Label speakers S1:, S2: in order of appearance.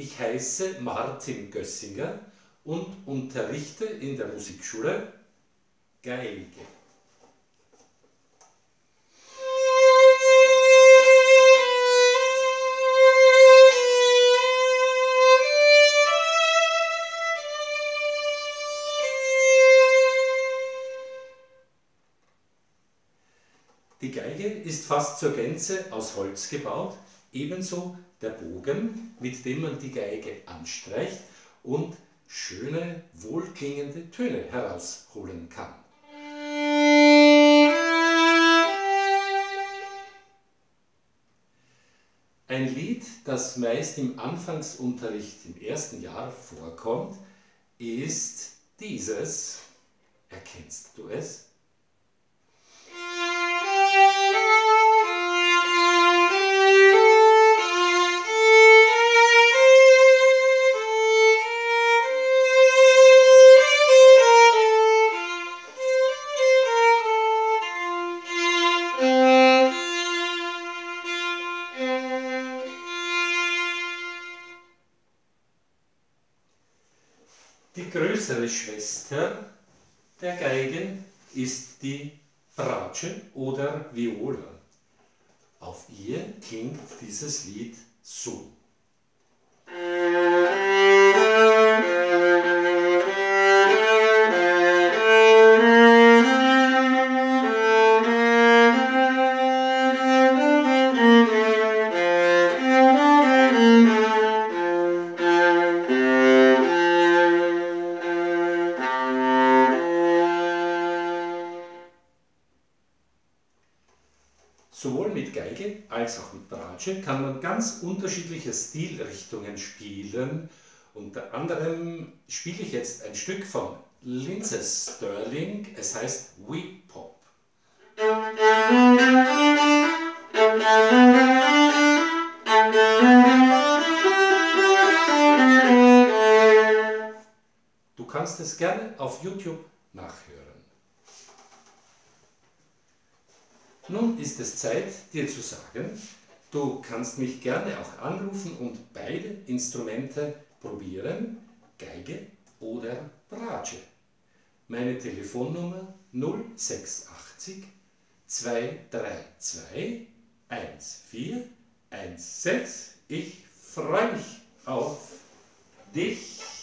S1: Ich heiße Martin Gössinger und unterrichte in der Musikschule Geige. Die Geige ist fast zur Gänze aus Holz gebaut, ebenso der Bogen, mit dem man die Geige anstreicht und schöne, wohlklingende Töne herausholen kann. Ein Lied, das meist im Anfangsunterricht im ersten Jahr vorkommt, ist dieses. Erkennst du es? Die größere Schwester der Geigen ist die Bratsche oder Viola. Auf ihr klingt dieses Lied so. Sowohl mit Geige als auch mit Bratsche kann man ganz unterschiedliche Stilrichtungen spielen. Unter anderem spiele ich jetzt ein Stück von Lindsey Sterling, es heißt We Pop. Du kannst es gerne auf YouTube nachhören. Nun ist es Zeit, dir zu sagen, du kannst mich gerne auch anrufen und beide Instrumente probieren, Geige oder Bratsche. Meine Telefonnummer 0680 232 1416. Ich freue mich auf dich.